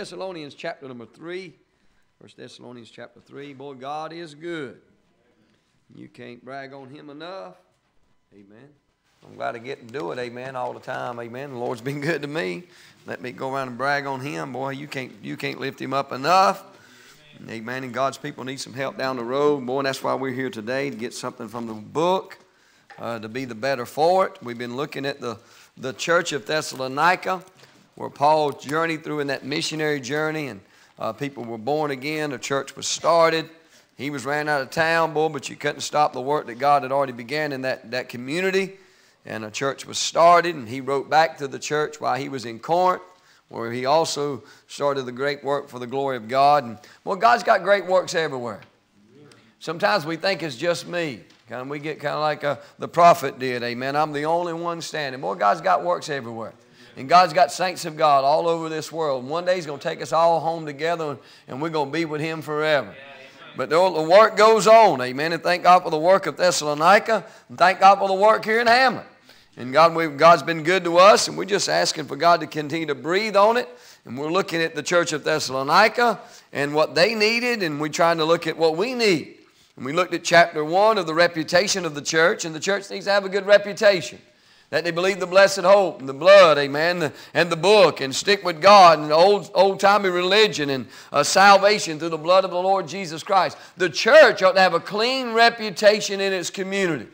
Thessalonians chapter number 3. First Thessalonians chapter 3. Boy, God is good. You can't brag on him enough. Amen. I'm glad I get to do it, amen, all the time, amen. The Lord's been good to me. Let me go around and brag on him. Boy, you can't you can't lift him up enough. Amen. And God's people need some help down the road. Boy, and that's why we're here today to get something from the book uh, to be the better for it. We've been looking at the, the church of Thessalonica where Paul journeyed through in that missionary journey, and uh, people were born again. The church was started. He was ran out of town, boy, but you couldn't stop the work that God had already began in that, that community. And a church was started, and he wrote back to the church while he was in Corinth, where he also started the great work for the glory of God. And well, God's got great works everywhere. Sometimes we think it's just me. Of, we get kind of like uh, the prophet did, amen. I'm the only one standing. Boy, God's got works everywhere. And God's got saints of God all over this world. One day He's going to take us all home together and we're going to be with Him forever. But the work goes on, amen. And thank God for the work of Thessalonica. And thank God for the work here in Hamlet. And God, we God's been good to us, and we're just asking for God to continue to breathe on it. And we're looking at the church of Thessalonica and what they needed, and we're trying to look at what we need. And we looked at chapter one of the reputation of the church, and the church needs to have a good reputation that they believe the blessed hope and the blood, amen, and the book, and stick with God and old, old timey religion and uh, salvation through the blood of the Lord Jesus Christ. The church ought to have a clean reputation in its community.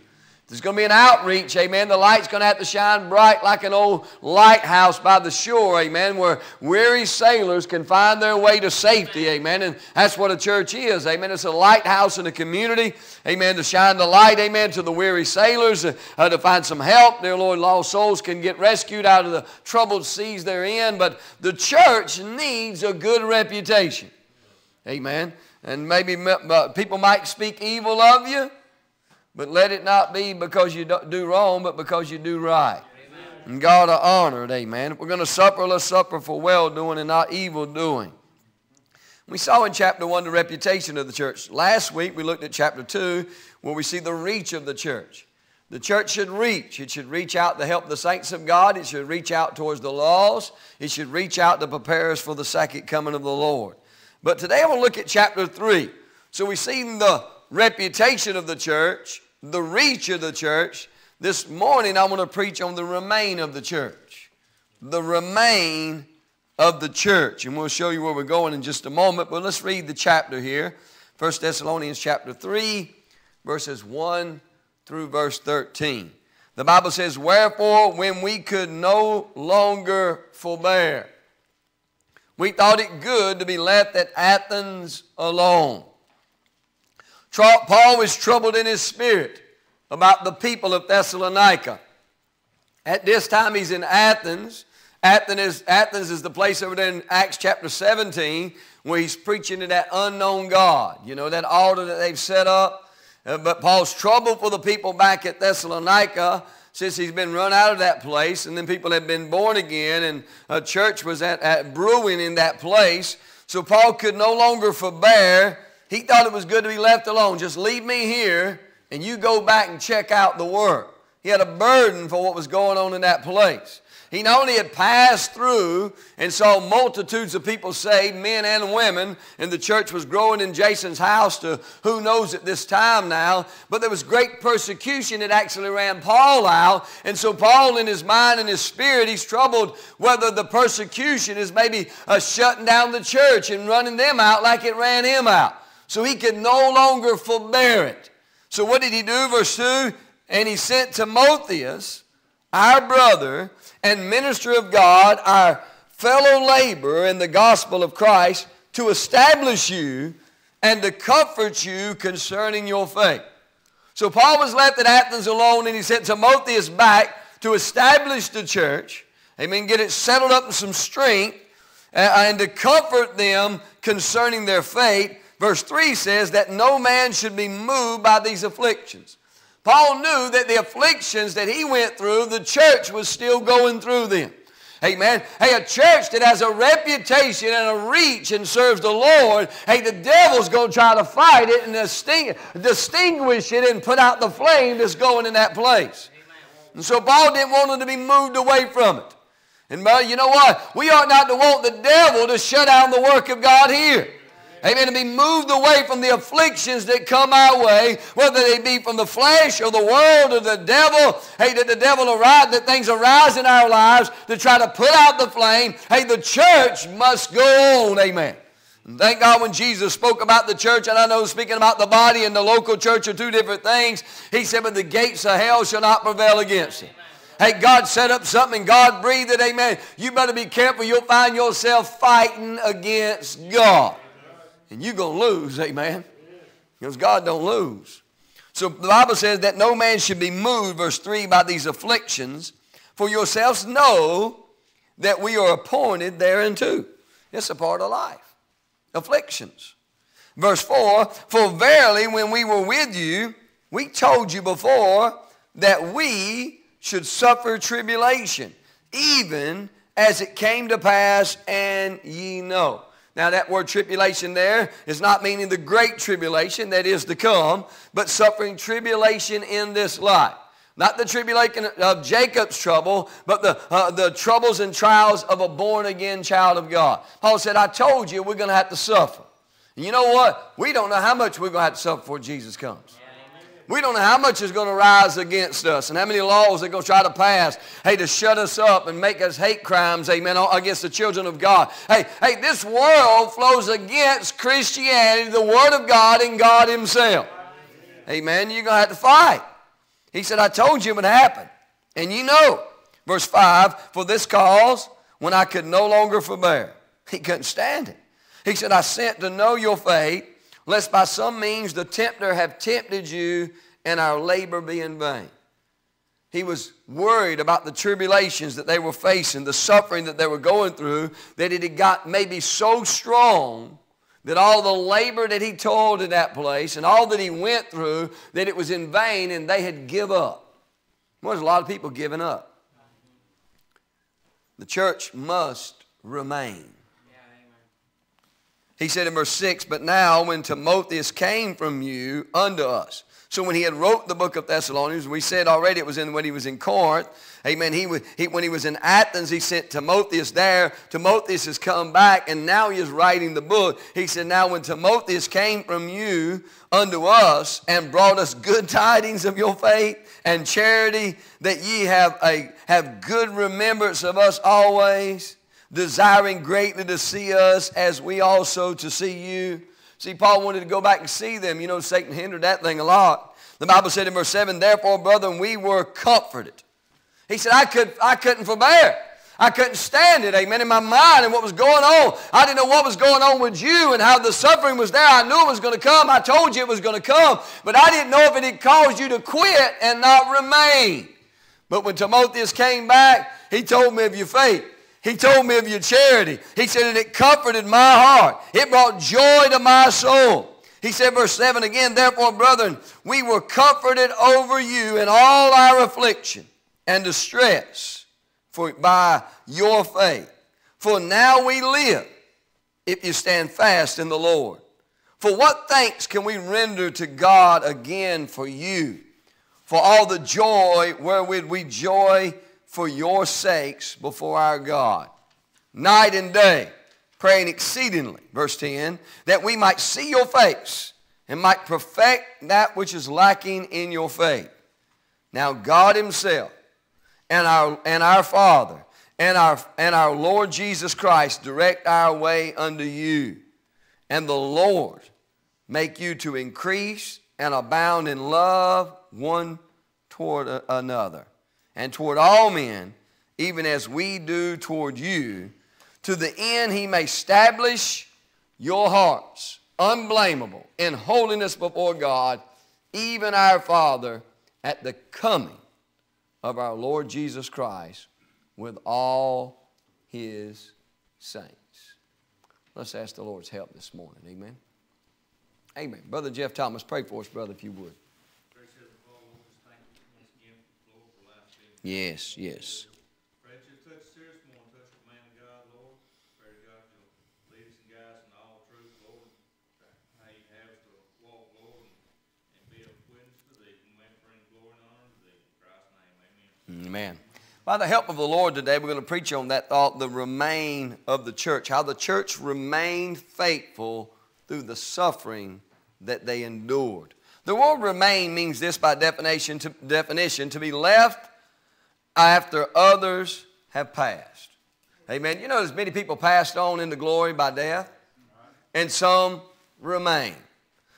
There's going to be an outreach, amen. The light's going to have to shine bright like an old lighthouse by the shore, amen, where weary sailors can find their way to safety, amen. And that's what a church is, amen. It's a lighthouse in a community, amen, to shine the light, amen, to the weary sailors, uh, uh, to find some help. Dear Lord, lost souls can get rescued out of the troubled seas they're in. But the church needs a good reputation, amen. And maybe people might speak evil of you. But let it not be because you do wrong, but because you do right. Amen. And God will honor it, amen. If we're going to suffer, let's suffer for well doing and not evil doing. We saw in chapter 1 the reputation of the church. Last week we looked at chapter 2 where we see the reach of the church. The church should reach. It should reach out to help the saints of God. It should reach out towards the lost. It should reach out to prepare us for the second coming of the Lord. But today I want to look at chapter 3. So we've seen the reputation of the church the reach of the church, this morning I want to preach on the remain of the church. The remain of the church. And we'll show you where we're going in just a moment, but let's read the chapter here. 1 Thessalonians chapter 3, verses 1 through verse 13. The Bible says, Wherefore, when we could no longer forbear, we thought it good to be left at Athens alone Paul was troubled in his spirit about the people of Thessalonica. At this time, he's in Athens. Athens is, Athens is the place over there in Acts chapter 17 where he's preaching to that unknown God. You know, that altar that they've set up. Uh, but Paul's troubled for the people back at Thessalonica since he's been run out of that place. And then people had been born again, and a church was at, at brewing in that place. So Paul could no longer forbear he thought it was good to be left alone. Just leave me here and you go back and check out the work. He had a burden for what was going on in that place. He not only had passed through and saw multitudes of people saved, men and women, and the church was growing in Jason's house to who knows at this time now, but there was great persecution that actually ran Paul out. And so, Paul, in his mind and his spirit, he's troubled whether the persecution is maybe uh, shutting down the church and running them out like it ran him out so he could no longer forbear it. So what did he do? Verse 2 And he sent Timotheus, our brother and minister of God, our fellow laborer in the gospel of Christ, to establish you and to comfort you concerning your faith. So Paul was left at Athens alone, and he sent Timotheus back to establish the church, amen, get it settled up in some strength, uh, and to comfort them concerning their faith verse 3 says that no man should be moved by these afflictions. Paul knew that the afflictions that he went through, the church was still going through them. Amen. Hey, a church that has a reputation and a reach and serves the Lord, hey, the devil's going to try to fight it and distinguish it and put out the flame that's going in that place. And so Paul didn't want them to be moved away from it. And you know what? We ought not to want the devil to shut down the work of God here. Amen. To be moved away from the afflictions that come our way, whether they be from the flesh or the world or the devil. Hey, that the devil arise, that things arise in our lives to try to put out the flame. Hey, the church must go on. Amen. And thank God when Jesus spoke about the church, and I know speaking about the body and the local church are two different things. He said, But the gates of hell shall not prevail against it. Hey, God set up something, God breathed it, amen. You better be careful. You'll find yourself fighting against God and you're going to lose, amen. Because God don't lose. So the Bible says that no man should be moved, verse 3, by these afflictions. For yourselves know that we are appointed thereunto. It's a part of life. Afflictions. Verse 4, For verily when we were with you, we told you before that we should suffer tribulation, even as it came to pass, and ye know. Now, that word tribulation there is not meaning the great tribulation that is to come, but suffering tribulation in this life. Not the tribulation of Jacob's trouble, but the, uh, the troubles and trials of a born again child of God. Paul said, I told you we're going to have to suffer. And you know what? We don't know how much we're going to have to suffer before Jesus comes. We don't know how much is going to rise against us and how many laws they're going to try to pass, hey, to shut us up and make us hate crimes, amen, against the children of God. Hey, hey, this world flows against Christianity, the Word of God, and God Himself. Amen. You're going to have to fight. He said, I told you it would happen. And you know, verse 5, for this cause, when I could no longer forbear, he couldn't stand it. He said, I sent to know your fate lest by some means the tempter have tempted you and our labor be in vain. He was worried about the tribulations that they were facing, the suffering that they were going through, that it had got maybe so strong that all the labor that he toiled in that place and all that he went through, that it was in vain and they had give up. Well, there's a lot of people giving up. The church must remain. He said in verse 6, But now when Timotheus came from you unto us. So when he had wrote the book of Thessalonians, we said already it was in when he was in Corinth. Amen. He, he, when he was in Athens, he sent Timotheus there. Timotheus has come back, and now he is writing the book. He said, Now when Timotheus came from you unto us and brought us good tidings of your faith and charity, that ye have, a, have good remembrance of us always desiring greatly to see us as we also to see you. See, Paul wanted to go back and see them. You know, Satan hindered that thing a lot. The Bible said in verse 7, Therefore, brethren, we were comforted. He said, I, could, I couldn't forbear. I couldn't stand it, amen, in my mind and what was going on. I didn't know what was going on with you and how the suffering was there. I knew it was going to come. I told you it was going to come. But I didn't know if it had caused you to quit and not remain. But when Timotheus came back, he told me of your faith. He told me of your charity. He said, and it comforted my heart. It brought joy to my soul. He said, verse 7 again, therefore, brethren, we were comforted over you in all our affliction and distress for, by your faith. For now we live if you stand fast in the Lord. For what thanks can we render to God again for you? For all the joy wherewith we joy for your sakes before our God, night and day, praying exceedingly, verse 10, that we might see your face and might perfect that which is lacking in your faith. Now, God Himself and our, and our Father and our, and our Lord Jesus Christ direct our way unto you. And the Lord make you to increase and abound in love one toward another and toward all men, even as we do toward you, to the end he may establish your hearts unblameable in holiness before God, even our Father, at the coming of our Lord Jesus Christ with all his saints. Let's ask the Lord's help this morning. Amen. Amen. Brother Jeff Thomas, pray for us, brother, if you would. Yes, yes. Pray that you'll touch serious more, touch the man of God, Lord. Pray to God you'll lead us and guide us in all truth, Lord. How you have us to walk, Lord, and, and be a witness to thee. And may bring glory and honor to thee. In Christ's name, amen. Amen. By the help of the Lord today, we're going to preach on that thought the remain of the church, how the church remained faithful through the suffering that they endured. The word remain means this by definition to, definition to be left after others have passed. Amen. You know, there's many people passed on into glory by death, and some remain.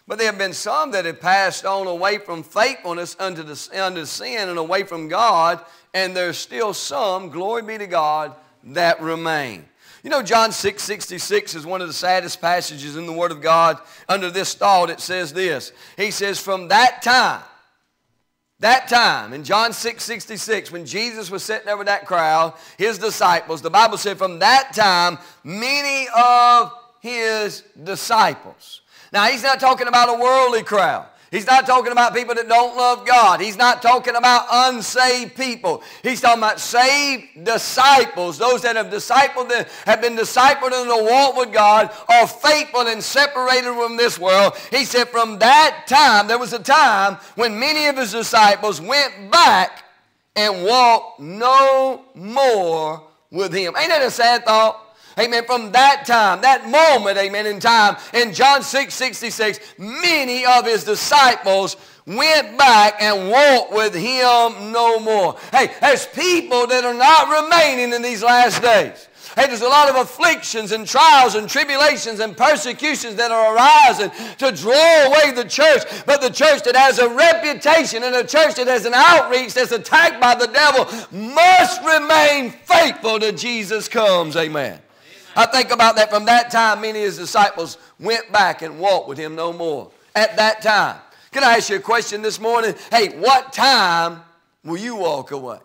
But there have been some that have passed on away from faithfulness unto, the, unto sin and away from God, and there's still some, glory be to God, that remain. You know, John 6 66 is one of the saddest passages in the Word of God. Under this thought, it says this He says, From that time, that time, in John 6 66, when Jesus was sitting with that crowd, his disciples, the Bible said, From that time, many of his disciples now, he's not talking about a worldly crowd. He's not talking about people that don't love God. He's not talking about unsaved people. He's talking about saved disciples, those that have discipled, have been discipled in the walk with God, are faithful and separated from this world. He said, from that time, there was a time when many of his disciples went back and walked no more with him. Ain't that a sad thought? Amen. From that time, that moment, amen, in time, in John 6 66, many of his disciples went back and walked with him no more. Hey, there's people that are not remaining in these last days. Hey, there's a lot of afflictions and trials and tribulations and persecutions that are arising to draw away the church. But the church that has a reputation and a church that has an outreach that's attacked by the devil must remain faithful to Jesus comes. Amen. I think about that from that time, many of his disciples went back and walked with him no more. At that time. Can I ask you a question this morning? Hey, what time will you walk away?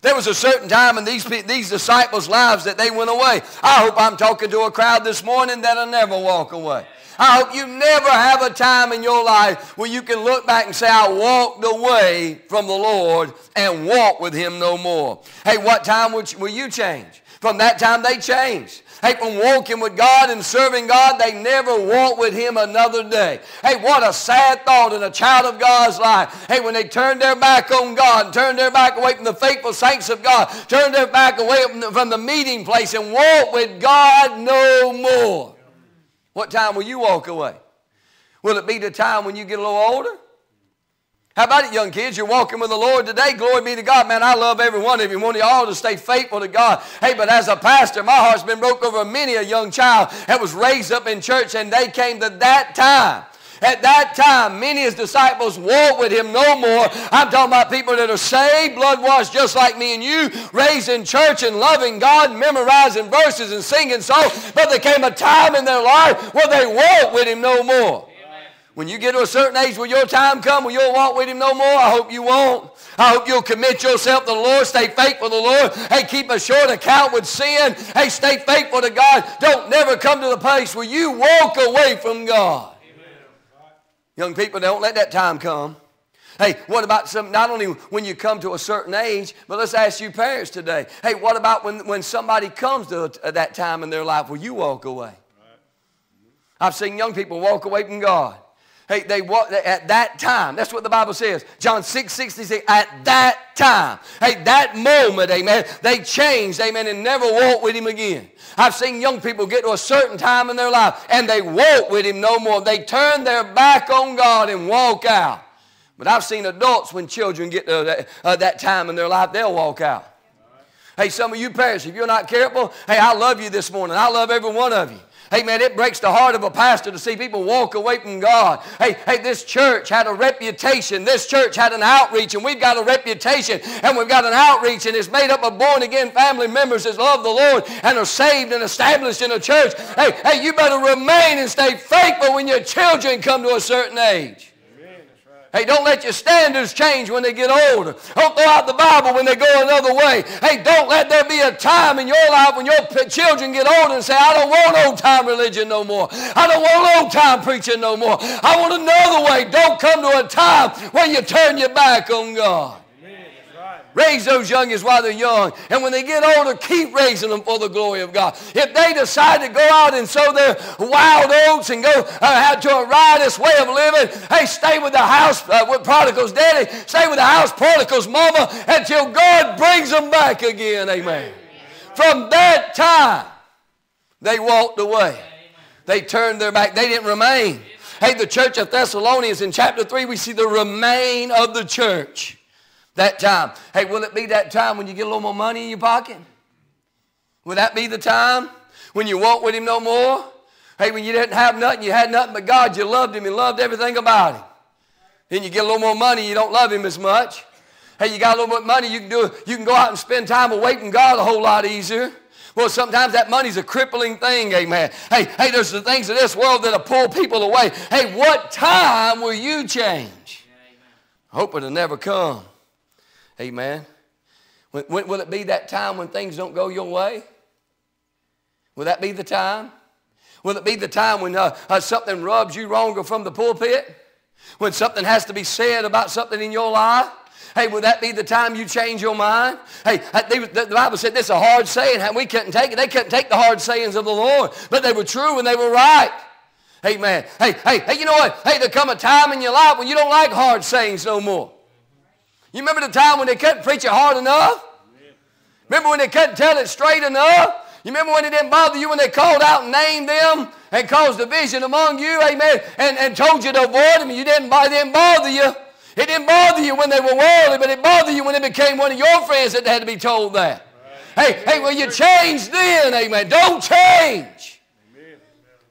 There was a certain time in these, these disciples' lives that they went away. I hope I'm talking to a crowd this morning that'll never walk away. I hope you never have a time in your life where you can look back and say, I walked away from the Lord and walk with Him no more. Hey, what time will you change? From that time, they changed. Hey, from walking with God and serving God, they never walked with Him another day. Hey, what a sad thought in a child of God's life. Hey, when they turned their back on God, turned their back away from the faithful saints of God, turned their back away from the, from the meeting place and walked with God no more. What time will you walk away? Will it be the time when you get a little older? How about it, young kids? You're walking with the Lord today. Glory be to God. Man, I love every one of you. Want you all to stay faithful to God. Hey, but as a pastor, my heart's been broke over many a young child that was raised up in church, and they came to that time. At that time, many of his disciples walked with him no more. I'm talking about people that are saved, blood washed, just like me and you, raised in church and loving God, memorizing verses and singing songs. But there came a time in their life where they walked with him no more. When you get to a certain age, will your time come? Will you walk with him no more? I hope you won't. I hope you'll commit yourself to the Lord. Stay faithful to the Lord. Hey, keep a short account with sin. Hey, stay faithful to God. Don't never come to the place where you walk away from God. Amen. Young people, don't let that time come. Hey, what about some, not only when you come to a certain age, but let's ask you parents today. Hey, what about when, when somebody comes to uh, that time in their life where you walk away? I've seen young people walk away from God. Hey, they walked at that time. That's what the Bible says. John 6 66, at that time. Hey, that moment, amen, they changed, amen, and never walked with him again. I've seen young people get to a certain time in their life and they walk with him no more. They turn their back on God and walk out. But I've seen adults when children get to that, uh, that time in their life, they'll walk out. Hey, some of you parents, if you're not careful, hey, I love you this morning. I love every one of you. Hey, man, it breaks the heart of a pastor to see people walk away from God. Hey, hey, this church had a reputation. This church had an outreach, and we've got a reputation, and we've got an outreach, and it's made up of born again family members that love the Lord and are saved and established in a church. Hey, hey, you better remain and stay faithful when your children come to a certain age. Hey, don't let your standards change when they get older. Don't throw out the Bible when they go another way. Hey, don't let there be a time in your life when your children get older and say, I don't want old time religion no more. I don't want old time preaching no more. I want another way. Don't come to a time where you turn your back on God. Raise those youngest while they're young. And when they get older, keep raising them for the glory of God. If they decide to go out and sow their wild oats and go uh, to a riotous way of living, hey, stay with the house uh, with prodigal's daddy. Stay with the house prodigal's mama until God brings them back again. Amen. From that time, they walked away. They turned their back. They didn't remain. Hey, the church of Thessalonians in chapter 3, we see the remain of the church. That time. Hey, will it be that time when you get a little more money in your pocket? Will that be the time when you walk with Him no more? Hey, when you didn't have nothing, you had nothing but God, you loved Him, and loved everything about Him. Then you get a little more money, you don't love Him as much. Hey, you got a little bit of money, you can do you can go out and spend time from God a whole lot easier. Well, sometimes that money's a crippling thing, amen. Hey, hey, there's the things of this world that'll pull people away. Hey, what time will you change? I hope it'll never come. Amen. When, when, will it be that time when things don't go your way? Will that be the time? Will it be the time when uh, uh, something rubs you wrong from the pulpit? When something has to be said about something in your life? Hey, will that be the time you change your mind? Hey, uh, they, the Bible said this is a hard saying. We couldn't take it. They couldn't take the hard sayings of the Lord, but they were true and they were right. Amen. Hey, hey, hey, you know what? Hey, there come a time in your life when you don't like hard sayings no more. You remember the time when they couldn't preach it hard enough? Remember when they couldn't tell it straight enough? You remember when it didn't bother you when they called out and named them and caused division among you, amen, and, and told you to avoid them? You didn't, it didn't bother you. It didn't bother you when they were worldly, but it bothered you when it became one of your friends that had to be told that. Right. Hey, hey, well, you change then, amen. Don't change. Amen.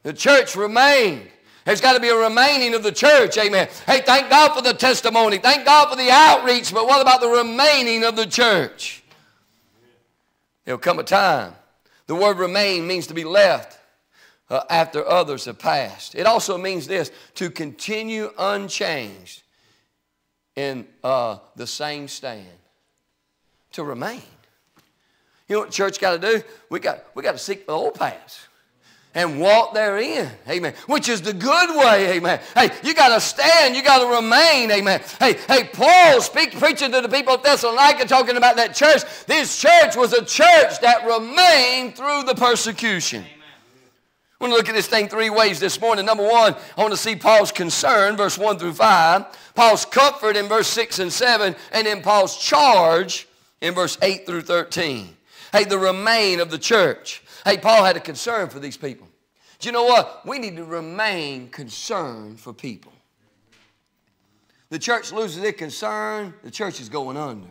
The church remained. There's got to be a remaining of the church. Amen. Hey, thank God for the testimony. Thank God for the outreach. But what about the remaining of the church? There'll come a time. The word remain means to be left uh, after others have passed. It also means this to continue unchanged in uh, the same stand. To remain. You know what church got to do? We got, we got to seek the old paths and walk therein. Amen. Which is the good way. Amen. Hey, you got to stand. You got to remain. Amen. Hey, hey, Paul speak, preaching to the people of Thessalonica, talking about that church. This church was a church that remained through the persecution. I want to look at this thing three ways this morning. Number one, I want to see Paul's concern, verse 1 through 5, Paul's comfort in verse 6 and 7, and then Paul's charge in verse 8 through 13. Hey, the remain of the church. Hey, Paul had a concern for these people. Do you know what? We need to remain concerned for people. The church loses its concern, the church is going under.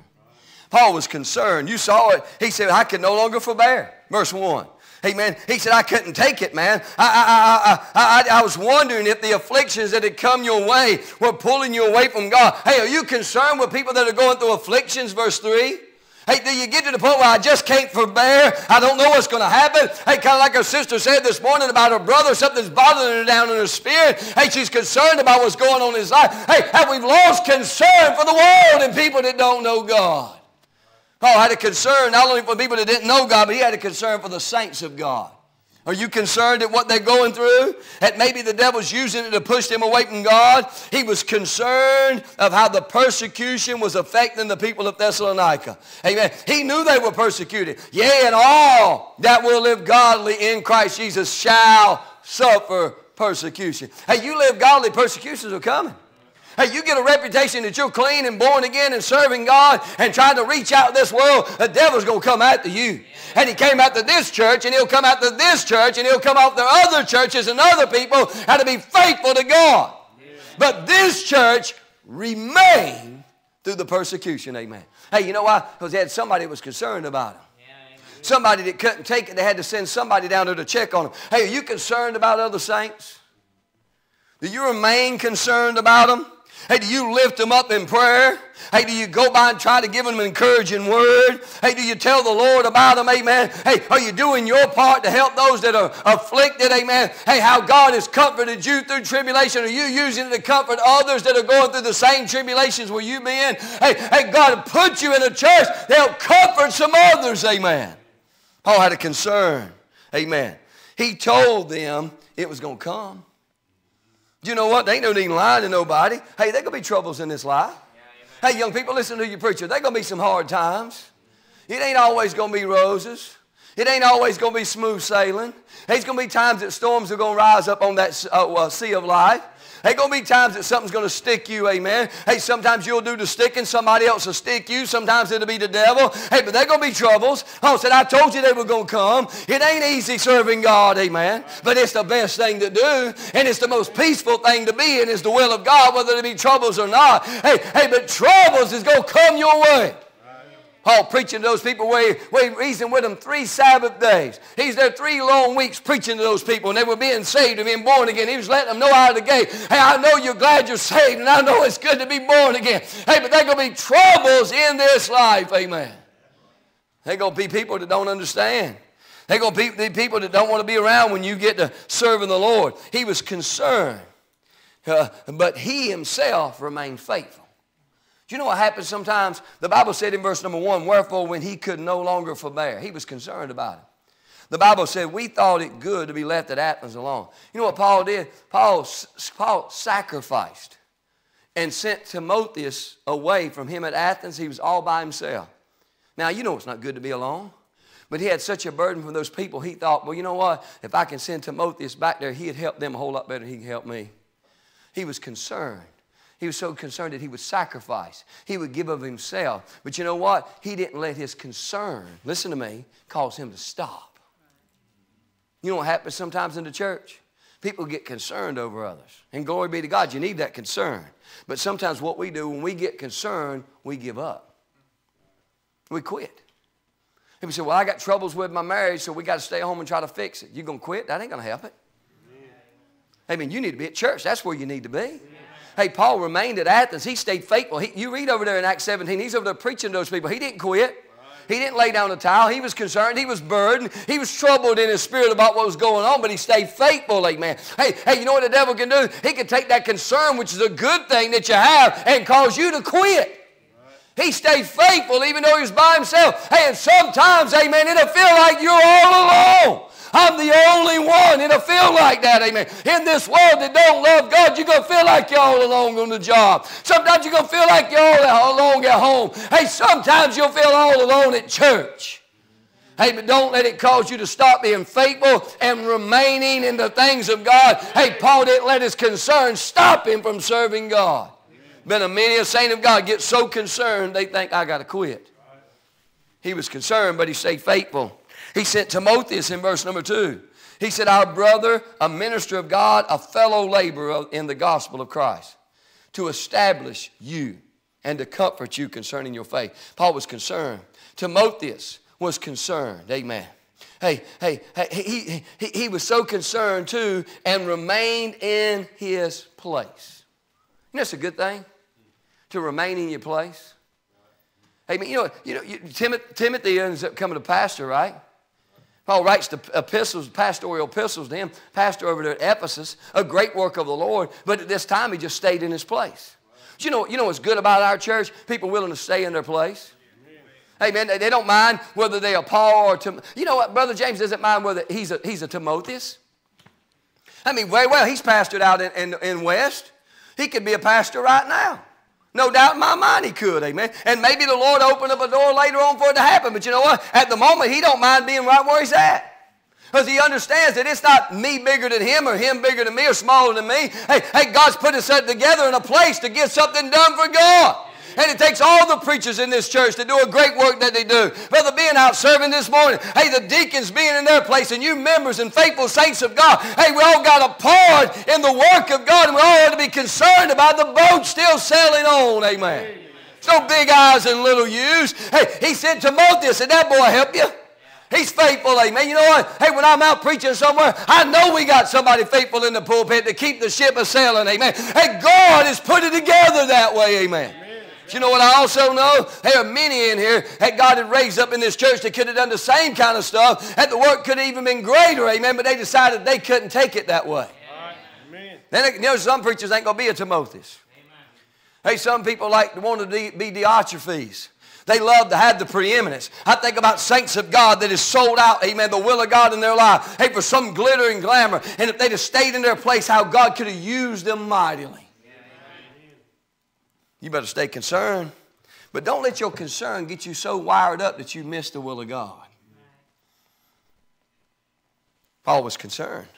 Paul was concerned. You saw it. He said, I can no longer forbear. Verse 1. Amen. He said, I couldn't take it, man. I, I, I, I, I was wondering if the afflictions that had come your way were pulling you away from God. Hey, are you concerned with people that are going through afflictions? Verse 3. Hey, do you get to the point where I just can't forbear? I don't know what's going to happen. Hey, kind of like our sister said this morning about her brother, something's bothering her down in her spirit. Hey, she's concerned about what's going on in his life. Hey, have we lost concern for the world and people that don't know God? Paul had a concern not only for people that didn't know God, but he had a concern for the saints of God. Are you concerned at what they're going through? That maybe the devil's using it to push them away from God? He was concerned of how the persecution was affecting the people of Thessalonica. Amen. He knew they were persecuted. Yea, and all that will live godly in Christ Jesus shall suffer persecution. Hey, you live godly, persecutions are coming. Hey, you get a reputation that you're clean and born again and serving God and trying to reach out this world, the devil's going to come after you. And he came after this church, and he'll come after this church, and he'll come after other churches and other people how to be faithful to God. But this church remained through the persecution, amen. Hey, you know why? Because they had somebody that was concerned about them. Somebody that couldn't take it, they had to send somebody down there to check on them. Hey, are you concerned about other saints? Do you remain concerned about them? Hey, do you lift them up in prayer? Hey, do you go by and try to give them an encouraging word? Hey, do you tell the Lord about them? Amen. Hey, are you doing your part to help those that are afflicted? Amen. Hey, how God has comforted you through tribulation. Are you using it to comfort others that are going through the same tribulations where you've been? Hey, hey, God put you in a church that help comfort some others. Amen. Paul had a concern. Amen. He told them it was going to come. You know what? They ain't no need lying to nobody. Hey, there going to be troubles in this life. Hey, young people, listen to your preacher. There's going to be some hard times. It ain't always going to be roses. It ain't always going to be smooth sailing. There's going to be times that storms are going to rise up on that uh, uh, sea of life. There's going to be times that something's going to stick you, amen. Hey, sometimes you'll do the sticking, somebody else will stick you, sometimes it'll be the devil. Hey, but there's going to be troubles. Oh, said, I told you they were going to come. It ain't easy serving God, amen. But it's the best thing to do, and it's the most peaceful thing to be in is the will of God, whether it be troubles or not. Hey, hey, but troubles is going to come your way. Paul preaching to those people where, he, where he's with them three Sabbath days. He's there three long weeks preaching to those people, and they were being saved and being born again. He was letting them know out of the gate, hey, I know you're glad you're saved, and I know it's good to be born again. Hey, but there going to be troubles in this life, amen. There going to be people that don't understand. There going to be people that don't want to be around when you get to serving the Lord. He was concerned, uh, but he himself remained faithful. Do you know what happens sometimes? The Bible said in verse number one, wherefore when he could no longer forbear, he was concerned about it. The Bible said, we thought it good to be left at Athens alone. You know what Paul did? Paul, Paul sacrificed and sent Timotheus away from him at Athens. He was all by himself. Now, you know it's not good to be alone. But he had such a burden from those people, he thought, well, you know what? If I can send Timotheus back there, he'd help them a whole lot better than he can help me. He was concerned. He was so concerned that he would sacrifice. He would give of himself. But you know what? He didn't let his concern, listen to me, cause him to stop. You know what happens sometimes in the church? People get concerned over others. And glory be to God, you need that concern. But sometimes what we do when we get concerned, we give up. We quit. People say, Well, I got troubles with my marriage, so we got to stay home and try to fix it. You're going to quit? That ain't going to help it. I mean, you need to be at church. That's where you need to be. Hey, Paul remained at Athens. He stayed faithful. He, you read over there in Acts 17, he's over there preaching to those people. He didn't quit. He didn't lay down the towel. He was concerned. He was burdened. He was troubled in his spirit about what was going on, but he stayed faithful, amen. Hey, hey, you know what the devil can do? He can take that concern, which is a good thing that you have, and cause you to quit. He stayed faithful even though he was by himself. Hey, and sometimes, amen, it'll feel like you're all alone. I'm the only one. It'll feel like that, amen. In this world that don't love God, you're going to feel like you're all alone on the job. Sometimes you're going to feel like you're all alone at home. Hey, sometimes you'll feel all alone at church. Hey, but don't let it cause you to stop being faithful and remaining in the things of God. Hey, Paul didn't let his concerns stop him from serving God. Been a many a saint of God get so concerned they think I got to quit. He was concerned, but he stayed faithful. He sent Timotheus in verse number two. He said, Our brother, a minister of God, a fellow laborer in the gospel of Christ, to establish you and to comfort you concerning your faith. Paul was concerned. Timotheus was concerned. Amen. Hey, hey, hey he, he, he was so concerned too and remained in his place. You it's a good thing to remain in your place. Hey, you know, you know Timothy, Timothy ends up coming to pastor, right? Paul writes the epistles, pastoral epistles to him, pastor over there at Ephesus, a great work of the Lord, but at this time he just stayed in his place. But you know, you know what's good about our church? People willing to stay in their place. They, they don't mind whether they are Paul or Tim. You know what, Brother James doesn't mind whether he's a, he's a Timotheus. I mean, very well, he's pastored out in, in, in West. He could be a pastor right now. No doubt in my mind he could, amen. And maybe the Lord opened up a door later on for it to happen. But you know what? At the moment, he don't mind being right where he's at. Because he understands that it's not me bigger than him or him bigger than me or smaller than me. Hey, hey, God's put us together in a place to get something done for God. And it takes all the preachers in this church to do a great work that they do. Brother, being out serving this morning, hey, the deacons being in their place, and you members and faithful saints of God, hey, we all got a part in the work of God, and we all ought to be concerned about the boat still sailing on. Amen. No big eyes and little U's. Hey, he said to Timotheus, did that boy help you? He's faithful, amen. You know what? Hey, when I'm out preaching somewhere, I know we got somebody faithful in the pulpit to keep the ship a sailing, amen. Hey, God has put it together that way, amen. But you know what I also know? There are many in here that God had raised up in this church that could have done the same kind of stuff, and the work could have even been greater, amen, but they decided they couldn't take it that way. Amen. Then, you know, some preachers ain't going to be a Timotheus. Hey, some people like to want to be Diotrephes. They love to have the preeminence. I think about saints of God that is sold out, amen, the will of God in their life, hey, for some glitter and glamour. And if they'd have stayed in their place, how God could have used them mightily. You better stay concerned. But don't let your concern get you so wired up that you miss the will of God. Paul was concerned.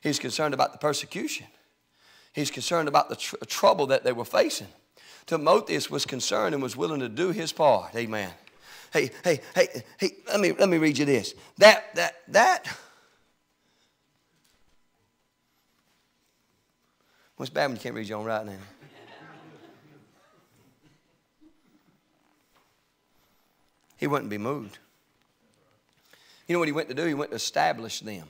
He's concerned about the persecution. He's concerned about the tr- trouble that they were facing. Timotheus was concerned and was willing to do his part. Amen. Hey, hey, hey, hey, let me, let me read you this. That, that, that. What's bad when you can't read your own writing? He wouldn't be moved. You know what he went to do? He went to establish them.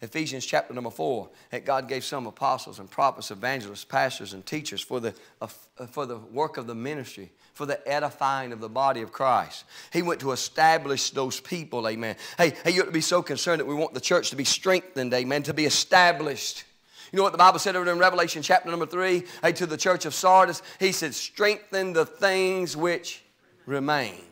Ephesians chapter number four, that God gave some apostles and prophets, evangelists, pastors, and teachers for the, uh, for the work of the ministry, for the edifying of the body of Christ. He went to establish those people, amen. Hey, hey, you ought to be so concerned that we want the church to be strengthened, amen, to be established. You know what the Bible said over in Revelation chapter number three? Hey, to the church of Sardis, he said, strengthen the things which remain.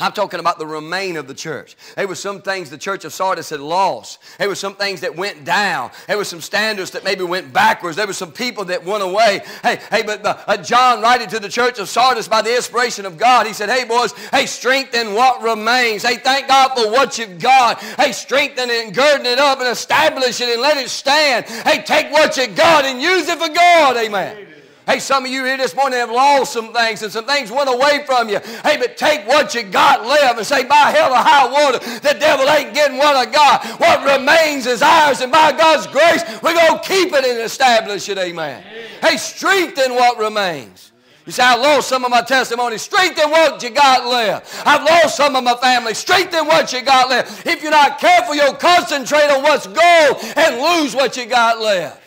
I'm talking about the remain of the church. There were some things the church of Sardis had lost. There were some things that went down. There were some standards that maybe went backwards. There were some people that went away. Hey, hey, but uh, John writing to the church of Sardis by the inspiration of God, he said, hey, boys, hey, strengthen what remains. Hey, thank God for what you've got. Hey, strengthen it and girden it up and establish it and let it stand. Hey, take what you've got and use it for God. Amen. Hey, some of you here this morning have lost some things and some things went away from you. Hey, but take what you got left and say, by hell or high water, the devil ain't getting what I got. What remains is ours, and by God's grace, we're going to keep it and establish it. Amen. Hey, strengthen what remains. You say, I lost some of my testimony. Strengthen what you got left. I've lost some of my family. Strengthen what you got left. If you're not careful, you'll concentrate on what's gold and lose what you got left.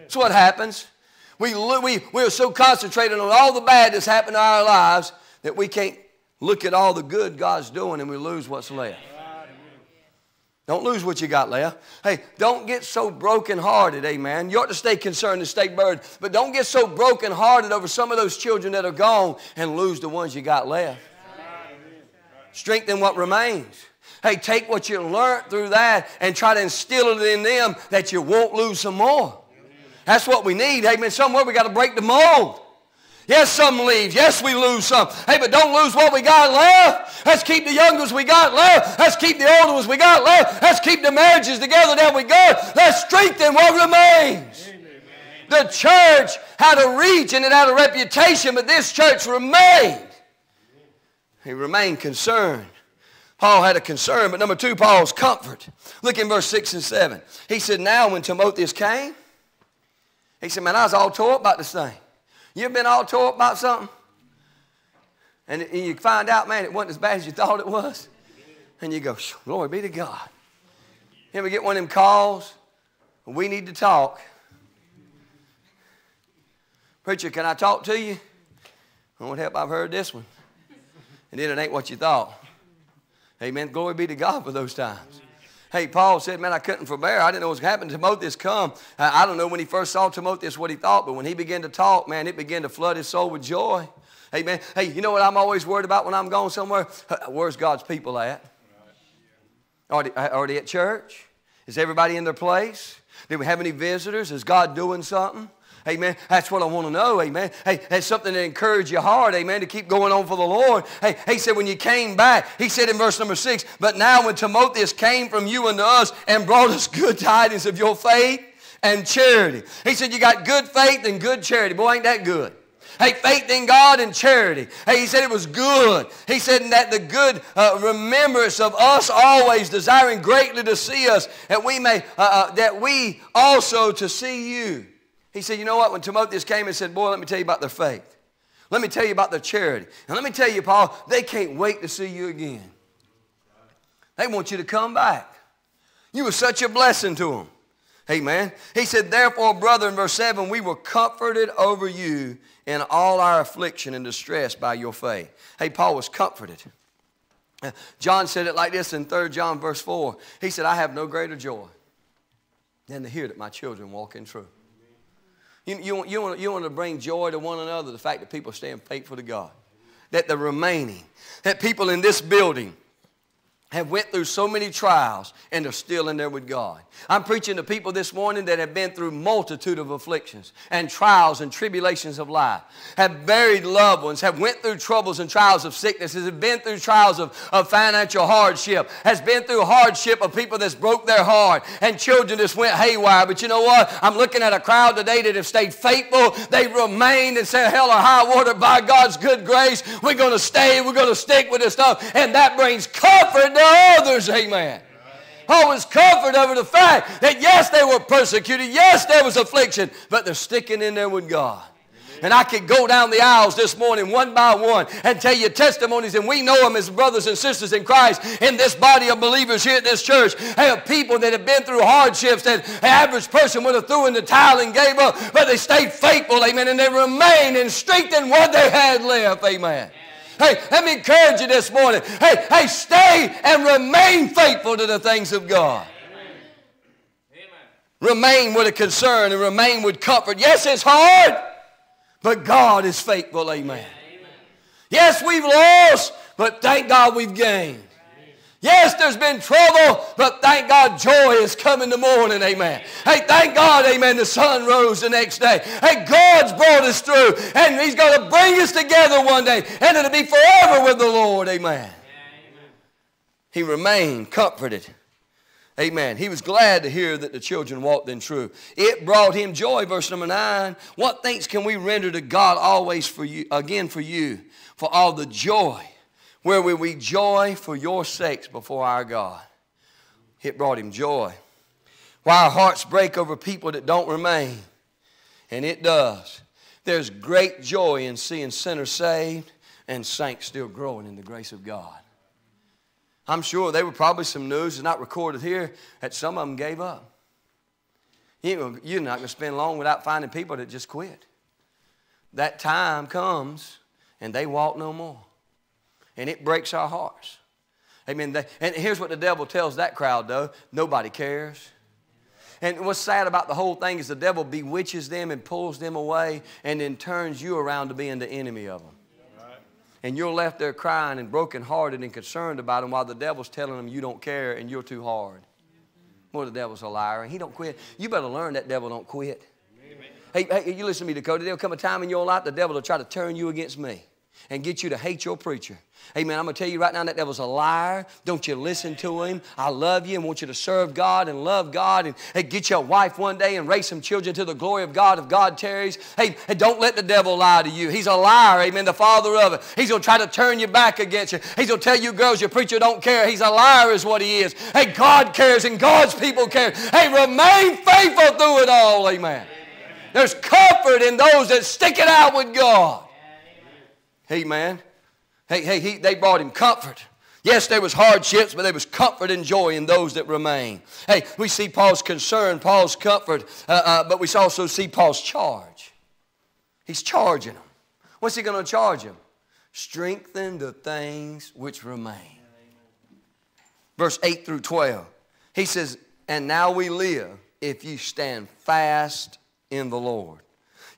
That's what happens. We, we, we are so concentrated on all the bad that's happened in our lives that we can't look at all the good God's doing and we lose what's left. Don't lose what you got left. Hey, don't get so brokenhearted, amen. You ought to stay concerned and stay burdened, but don't get so brokenhearted over some of those children that are gone and lose the ones you got left. Strengthen what remains. Hey, take what you learned through that and try to instill it in them that you won't lose some more. That's what we need. Amen. Somewhere we got to break the mold. Yes, some leave. Yes, we lose some. Hey, but don't lose what we got left. Let's keep the young ones we got left. Let's keep the older ones we got left. Let's keep the marriages together that we got. Let's strengthen what remains. Amen. The church had a reach and it had a reputation, but this church remained. He remained concerned. Paul had a concern, but number two, Paul's comfort. Look in verse 6 and 7. He said, Now when Timotheus came, he said, Man, I was all tore up about this thing. You've been all tore up about something? And you find out, man, it wasn't as bad as you thought it was. And you go, glory be to God. You we get one of them calls? We need to talk. Preacher, can I talk to you? I want help. I've heard this one. And then it ain't what you thought. Amen. Glory be to God for those times. Hey, Paul said, Man, I couldn't forbear. I didn't know what was happening. Timotheus come. I don't know when he first saw Timotheus what he thought, but when he began to talk, man, it began to flood his soul with joy. Hey, man, hey, you know what I'm always worried about when I'm going somewhere? Where's God's people at? Are are they at church? Is everybody in their place? Do we have any visitors? Is God doing something? Amen. That's what I want to know. Amen. Hey, that's something to encourage your heart. Amen. To keep going on for the Lord. Hey, he said, when you came back, he said in verse number six, but now when Timotheus came from you unto us and brought us good tidings of your faith and charity. He said, you got good faith and good charity. Boy, ain't that good. Hey, faith in God and charity. Hey, he said it was good. He said that the good uh, remembrance of us always desiring greatly to see us, that we may, uh, uh, that we also to see you. He said, You know what? When Timotheus came and said, Boy, let me tell you about their faith. Let me tell you about their charity. And let me tell you, Paul, they can't wait to see you again. They want you to come back. You were such a blessing to them. Amen. He said, Therefore, brother, in verse 7, we were comforted over you in all our affliction and distress by your faith. Hey, Paul was comforted. John said it like this in 3 John, verse 4. He said, I have no greater joy than to hear that my children walk in truth. You, you, you, want, you want to bring joy to one another, the fact that people stand faithful to God. That the remaining, that people in this building have went through so many trials and they're still in there with God. I'm preaching to people this morning that have been through multitude of afflictions and trials and tribulations of life, have buried loved ones, have went through troubles and trials of sickness, have been through trials of, of financial hardship, has been through hardship of people that's broke their heart and children just went haywire. But you know what? I'm looking at a crowd today that have stayed faithful. They remained and said, hell or high water, by God's good grace, we're going to stay, we're going to stick with this stuff. And that brings comfort others. Amen. I was comforted over the fact that yes, they were persecuted, yes, there was affliction, but they're sticking in there with God. And I could go down the aisles this morning one by one and tell you testimonies, and we know them as brothers and sisters in Christ in this body of believers here at this church. Have people that have been through hardships that an average person would have threw in the towel and gave up, but they stayed faithful, amen, and they remained and strengthened what they had left, amen. Hey, let me encourage you this morning. Hey, hey, stay and remain faithful to the things of God. Remain with a concern and remain with comfort. Yes, it's hard, but God is faithful. Amen. Yes, we've lost, but thank God we've gained. Yes, there's been trouble, but thank God joy is coming the morning, amen. Hey, thank God, amen, the sun rose the next day. Hey, God's brought us through, and He's going to bring us together one day, and it'll be forever with the Lord, amen. He remained comforted. Amen. He was glad to hear that the children walked in truth. It brought him joy, verse number nine. What thanks can we render to God always for you, again for you, for all the joy where will we rejoice for your sakes before our God. It brought him joy. Why our hearts break over people that don't remain, and it does. There's great joy in seeing sinners saved and saints still growing in the grace of God. I'm sure there were probably some news that's not recorded here that some of them gave up. You're not going to spend long without finding people that just quit. That time comes and they walk no more and it breaks our hearts. Amen. And here's what the devil tells that crowd, though nobody cares. And what's sad about the whole thing is the devil bewitches them and pulls them away and then turns you around to being the enemy of them. And you're left there crying and brokenhearted and concerned about them while the devil's telling them you don't care and you're too hard. Well, the devil's a liar and he don't quit. You better learn that devil don't quit. Hey, hey, you listen to me, Dakota. There'll come a time in your life the devil will try to turn you against me and get you to hate your preacher. Amen. I'm going to tell you right now that devil's a liar. Don't you listen to him. I love you and want you to serve God and love God and get your wife one day and raise some children to the glory of God if God tarries. Hey, hey, don't let the devil lie to you. He's a liar. Amen. The father of it. He's going to try to turn you back against you. He's going to tell you girls your preacher don't care. He's a liar is what he is. Hey, God cares and God's people care. Hey, remain faithful through it all. Amen. There's comfort in those that stick it out with God. Hey, man. Hey, hey, he, they brought him comfort. Yes, there was hardships, but there was comfort and joy in those that remain. Hey, we see Paul's concern, Paul's comfort, uh, uh, but we also see Paul's charge. He's charging them. What's he going to charge them? Strengthen the things which remain. Verse 8 through 12. He says, And now we live if you stand fast in the Lord.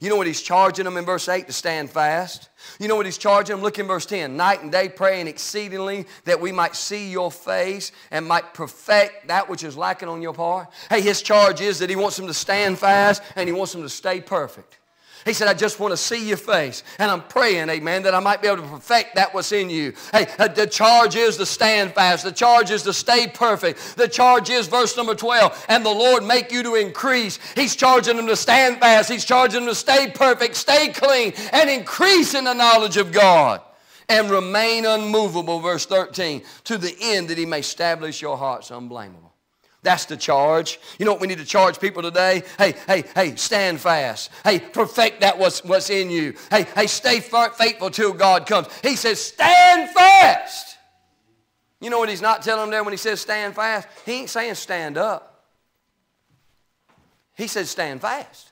You know what he's charging them in verse 8 to stand fast? You know what he's charging them? Look in verse 10. Night and day praying exceedingly that we might see your face and might perfect that which is lacking on your part. Hey, his charge is that he wants them to stand fast and he wants them to stay perfect. He said, I just want to see your face. And I'm praying, amen, that I might be able to perfect that what's in you. Hey, uh, the charge is to stand fast. The charge is to stay perfect. The charge is, verse number 12, and the Lord make you to increase. He's charging them to stand fast. He's charging them to stay perfect, stay clean, and increase in the knowledge of God. And remain unmovable, verse 13, to the end that he may establish your hearts unblameable. That's the charge. You know what we need to charge people today? Hey, hey, hey, stand fast. Hey, perfect that what's, what's in you. Hey, hey, stay faithful till God comes. He says, stand fast. You know what he's not telling them there when he says stand fast? He ain't saying stand up. He says stand fast.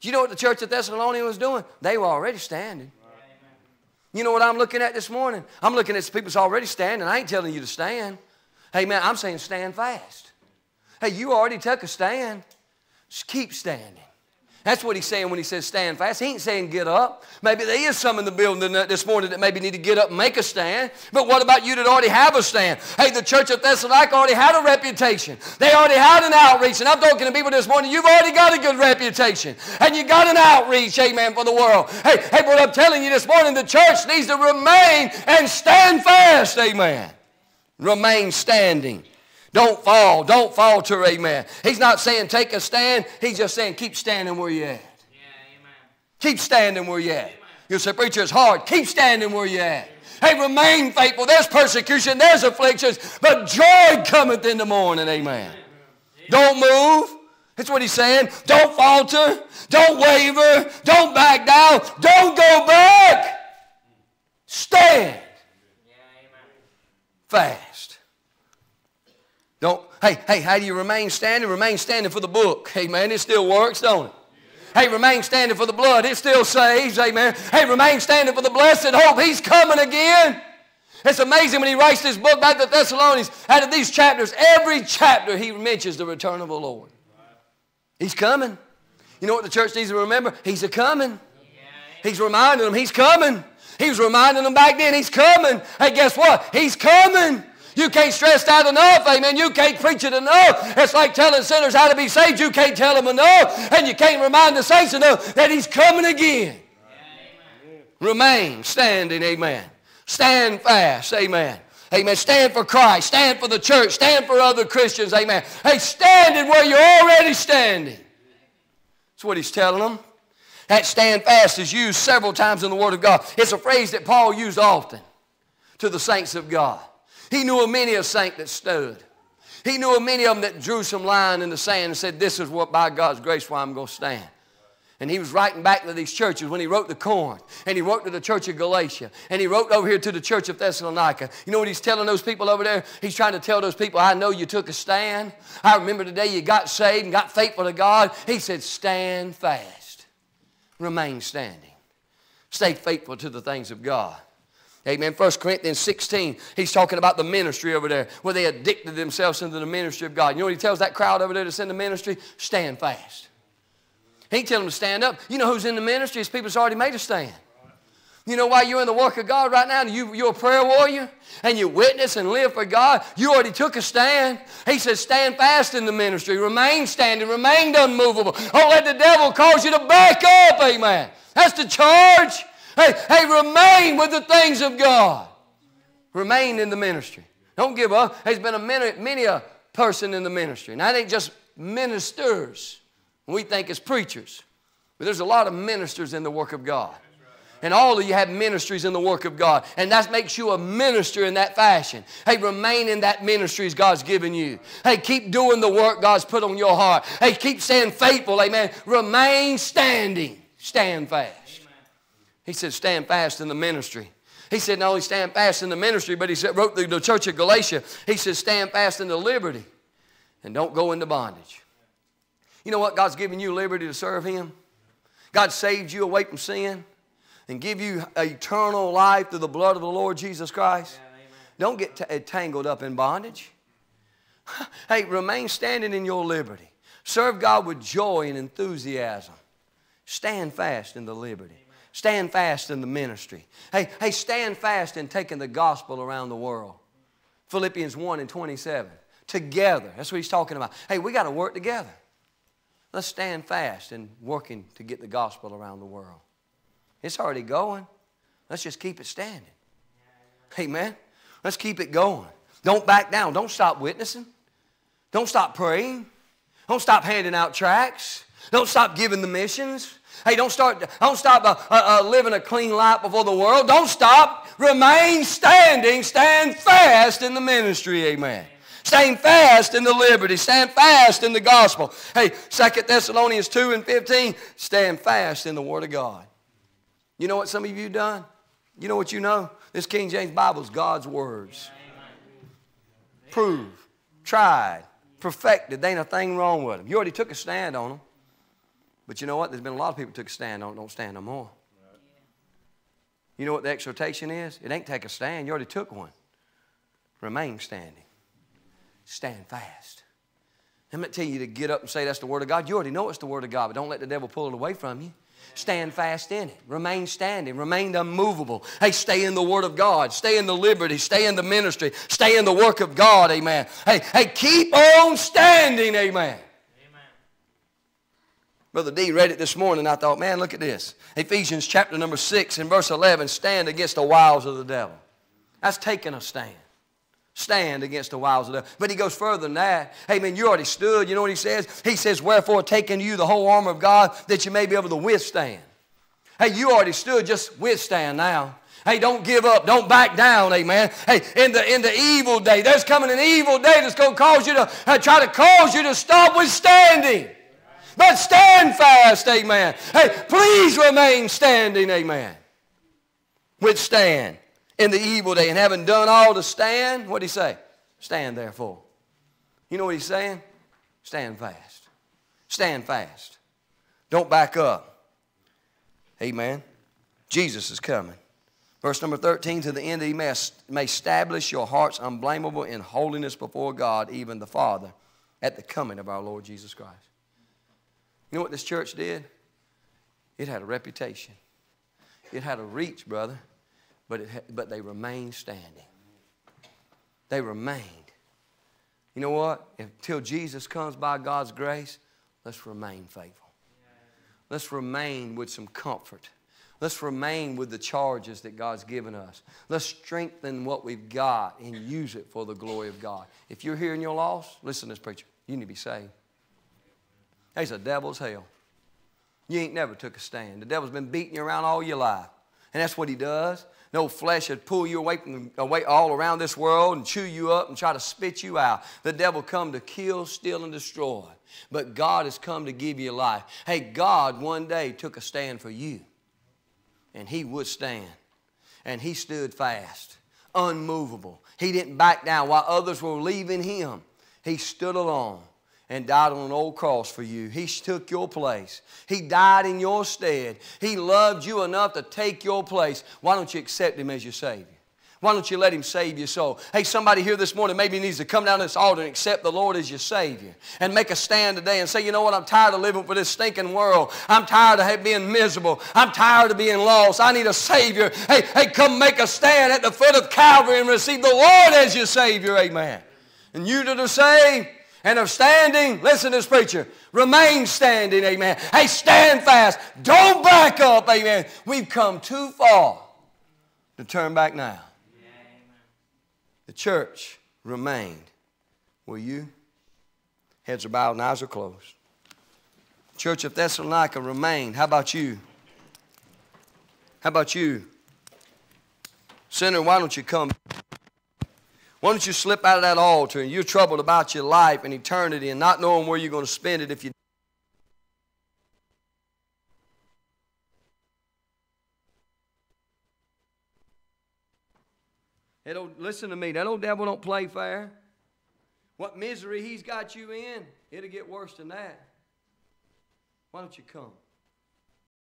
You know what the church at Thessalonians was doing? They were already standing. You know what I'm looking at this morning? I'm looking at people that's already standing. I ain't telling you to stand. Hey, man, I'm saying stand fast. Hey, you already took a stand. Just keep standing That's what he's saying when he says stand fast. He ain't saying get up. Maybe there is some in the building this morning that maybe need to get up and make a stand. But what about you that already have a stand? Hey, the church of Thessalonica already had a reputation. They already had an outreach. And I'm talking to people this morning, you've already got a good reputation. And you got an outreach, amen, for the world. Hey, hey, but I'm telling you this morning, the church needs to remain and stand fast, amen. Remain standing. Don't fall. Don't falter, amen. He's not saying take a stand. He's just saying keep standing where you're at. Yeah, amen. Keep standing where you're at. You say, preacher, it's hard. Keep standing where you're at. Hey, remain faithful. There's persecution, there's afflictions, but joy cometh in the morning, amen. Don't move. That's what he's saying. Don't falter. Don't waver. Don't back down. Don't go back. Stand. Fast. Hey, hey, how do you remain standing? Remain standing for the book. Hey, man, it still works, don't it? Hey, remain standing for the blood. It still saves. Amen. Hey, remain standing for the blessed hope. He's coming again. It's amazing when he writes this book back to Thessalonians. Out of these chapters, every chapter he mentions the return of the Lord. He's coming. You know what the church needs to remember? He's a coming. He's reminding them he's coming. He was reminding them back then he's coming. Hey, guess what? He's coming. You can't stress that enough, amen. You can't preach it enough. It's like telling sinners how to be saved. You can't tell them enough. And you can't remind the saints enough that He's coming again. Amen. Remain standing, amen. Stand fast, amen. Amen. Stand for Christ. Stand for the church. Stand for other Christians. Amen. Hey, standing where you're already standing. That's what he's telling them. That stand fast is used several times in the Word of God. It's a phrase that Paul used often to the saints of God. He knew of many a saint that stood. He knew of many of them that drew some line in the sand and said, This is what by God's grace why I'm going to stand. And he was writing back to these churches when he wrote to Corinth, and he wrote to the church of Galatia, and he wrote over here to the church of Thessalonica. You know what he's telling those people over there? He's trying to tell those people, I know you took a stand. I remember the day you got saved and got faithful to God. He said, Stand fast, remain standing, stay faithful to the things of God. Amen. 1 Corinthians 16, he's talking about the ministry over there, where they addicted themselves into the ministry of God. You know what he tells that crowd over there that's in the ministry? Stand fast. He telling them to stand up. You know who's in the ministry? It's people that's already made a stand. You know why you're in the work of God right now? You, you're a prayer warrior and you witness and live for God. You already took a stand. He says, stand fast in the ministry. Remain standing. Remain unmovable. Don't let the devil cause you to back up. Amen. That's the charge. Hey, hey, remain with the things of God. Remain in the ministry. Don't give up. There's been a many, many a person in the ministry. And that ain't just ministers. We think as preachers. But there's a lot of ministers in the work of God. And all of you have ministries in the work of God. And that makes you a minister in that fashion. Hey, remain in that ministry God's given you. Hey, keep doing the work God's put on your heart. Hey, keep staying faithful. Amen. Remain standing. Stand fast. He said, stand fast in the ministry. He said, not only stand fast in the ministry, but he said, wrote the, the church of Galatia, he said, stand fast in the liberty and don't go into bondage. You know what? God's given you liberty to serve Him. God saved you away from sin and give you eternal life through the blood of the Lord Jesus Christ. Yeah, don't get tangled up in bondage. hey, remain standing in your liberty. Serve God with joy and enthusiasm. Stand fast in the liberty. Stand fast in the ministry. Hey, hey, stand fast in taking the gospel around the world. Philippians 1 and 27. Together. That's what he's talking about. Hey, we got to work together. Let's stand fast in working to get the gospel around the world. It's already going. Let's just keep it standing. Amen. Let's keep it going. Don't back down. Don't stop witnessing. Don't stop praying. Don't stop handing out tracts. Don't stop giving the missions. Hey, don't start. Don't stop uh, uh, uh, living a clean life before the world. Don't stop. Remain standing. Stand fast in the ministry. Amen. Stand fast in the liberty. Stand fast in the gospel. Hey, Second Thessalonians 2 and 15, stand fast in the Word of God. You know what some of you done? You know what you know? This King James Bible is God's words. Prove, tried, perfected. There ain't a thing wrong with them. You already took a stand on them. But you know what? There's been a lot of people took a stand on don't stand no more. You know what the exhortation is? It ain't take a stand. You already took one. Remain standing. Stand fast. I'm not telling you to get up and say that's the Word of God. You already know it's the Word of God, but don't let the devil pull it away from you. Stand fast in it. Remain standing. Remain unmovable. Hey, stay in the Word of God. Stay in the liberty. Stay in the ministry. Stay in the work of God. Amen. Hey, hey, keep on standing. Amen. Brother D read it this morning. I thought, man, look at this. Ephesians chapter number 6 and verse 11 stand against the wiles of the devil. That's taking a stand. Stand against the wiles of the devil. But he goes further than that. Hey, man, you already stood. You know what he says? He says, Wherefore, taking you the whole armor of God that you may be able to withstand. Hey, you already stood. Just withstand now. Hey, don't give up. Don't back down, amen. Hey, in the, in the evil day, there's coming an evil day that's going to cause you to uh, try to cause you to stop withstanding. But stand fast, amen. Hey, please remain standing, amen. Withstand in the evil day. And having done all to stand, what did he say? Stand therefore. You know what he's saying? Stand fast. Stand fast. Don't back up. Amen. Jesus is coming. Verse number 13, to the end that he may, may establish your hearts unblameable in holiness before God, even the Father, at the coming of our Lord Jesus Christ. You know what this church did? It had a reputation. It had a reach, brother, but, it had, but they remained standing. They remained. You know what? Until Jesus comes by God's grace, let's remain faithful. Let's remain with some comfort. Let's remain with the charges that God's given us. Let's strengthen what we've got and use it for the glory of God. If you're here and you're lost, listen to this preacher. You need to be saved. There's a devil's hell. You ain't never took a stand. The devil's been beating you around all your life. And that's what he does. No flesh would pull you away, from, away all around this world and chew you up and try to spit you out. The devil come to kill, steal, and destroy. But God has come to give you life. Hey, God one day took a stand for you. And he would stand. And he stood fast, unmovable. He didn't back down. While others were leaving him, he stood alone and died on an old cross for you. He took your place. He died in your stead. He loved you enough to take your place. Why don't you accept Him as your Savior? Why don't you let Him save your soul? Hey, somebody here this morning maybe needs to come down to this altar and accept the Lord as your Savior and make a stand today and say, you know what, I'm tired of living for this stinking world. I'm tired of being miserable. I'm tired of being lost. I need a Savior. Hey, hey, come make a stand at the foot of Calvary and receive the Lord as your Savior. Amen. And you that are saved, and of standing, listen to this preacher, remain standing, amen. Hey, stand fast. Don't back up, amen. We've come too far to turn back now. The church remained. Will you? Heads are bowed and eyes are closed. Church of Thessalonica remained. How about you? How about you? Sinner, why don't you come? Why don't you slip out of that altar and you're troubled about your life and eternity and not knowing where you're going to spend it if you old, listen to me, that old devil don't play fair. What misery he's got you in, it'll get worse than that. Why don't you come?